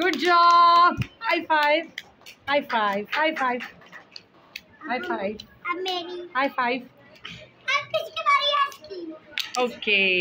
Good job. High five. High five. High five. High five. I'm Mary. High five. I'm Mary. Okay.